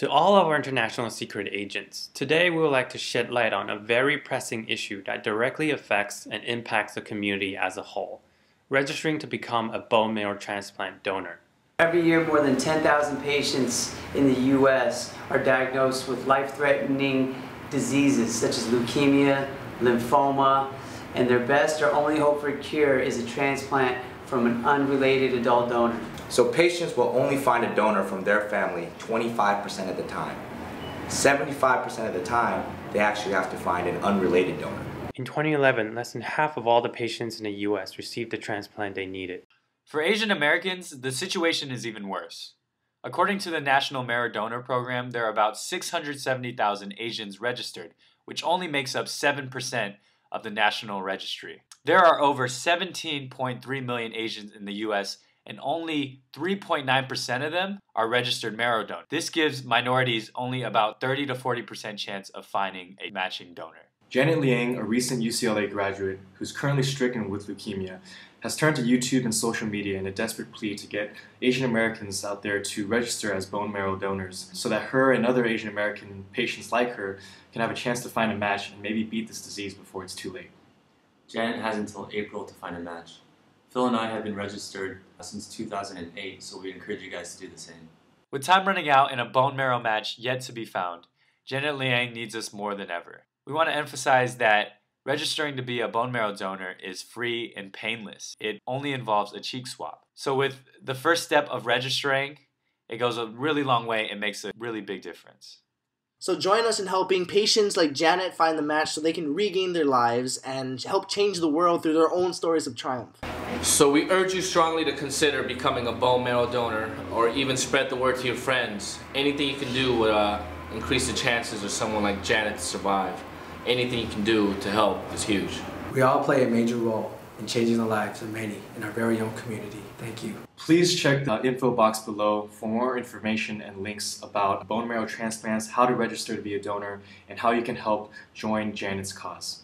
To all of our international secret agents, today we would like to shed light on a very pressing issue that directly affects and impacts the community as a whole registering to become a bone marrow transplant donor. Every year, more than 10,000 patients in the U.S. are diagnosed with life threatening diseases such as leukemia, lymphoma, and their best or only hope for cure is a transplant from an unrelated adult donor. So patients will only find a donor from their family 25% of the time. 75% of the time, they actually have to find an unrelated donor. In 2011, less than half of all the patients in the US received the transplant they needed. For Asian Americans, the situation is even worse. According to the National Marrow Donor Program, there are about 670,000 Asians registered, which only makes up 7% of the national registry. There are over 17.3 million Asians in the US and only 3.9% of them are registered marrow donors. This gives minorities only about 30 to 40% chance of finding a matching donor. Janet Liang, a recent UCLA graduate who's currently stricken with leukemia, has turned to YouTube and social media in a desperate plea to get Asian Americans out there to register as bone marrow donors so that her and other Asian American patients like her can have a chance to find a match and maybe beat this disease before it's too late. Janet has until April to find a match. Phil and I have been registered uh, since 2008, so we encourage you guys to do the same. With time running out and a bone marrow match yet to be found, Janet Liang needs us more than ever. We want to emphasize that registering to be a bone marrow donor is free and painless. It only involves a cheek swab. So with the first step of registering, it goes a really long way and makes a really big difference. So join us in helping patients like Janet find the match so they can regain their lives and help change the world through their own stories of triumph. So we urge you strongly to consider becoming a bone marrow donor or even spread the word to your friends. Anything you can do would uh, increase the chances of someone like Janet to survive. Anything you can do to help is huge. We all play a major role in changing the lives of many in our very own community. Thank you. Please check the info box below for more information and links about bone marrow transplants, how to register to be a donor, and how you can help join Janet's cause.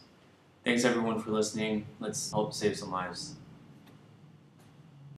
Thanks everyone for listening. Let's help save some lives.